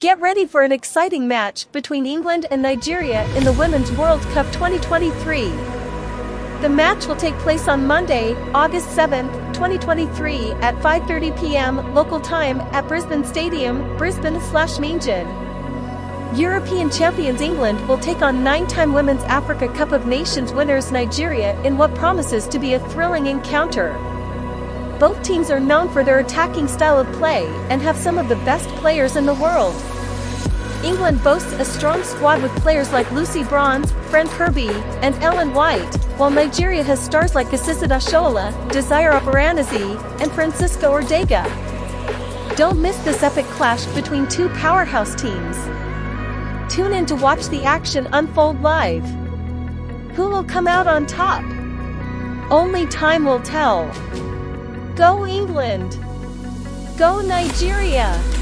Get ready for an exciting match between England and Nigeria in the Women's World Cup 2023. The match will take place on Monday, August 7, 2023 at 5.30 p.m. local time at Brisbane Stadium, Brisbane slash. European champions England will take on nine-time Women's Africa Cup of Nations winners Nigeria in what promises to be a thrilling encounter. Both teams are known for their attacking style of play and have some of the best players in the world. England boasts a strong squad with players like Lucy Bronze, Fran Kirby, and Ellen White, while Nigeria has stars like Asisat Oshoala, Desire Oparanozie, and Francisca Ordega. Don't miss this epic clash between two powerhouse teams. Tune in to watch the action unfold live. Who will come out on top? Only time will tell. Go England! Go Nigeria!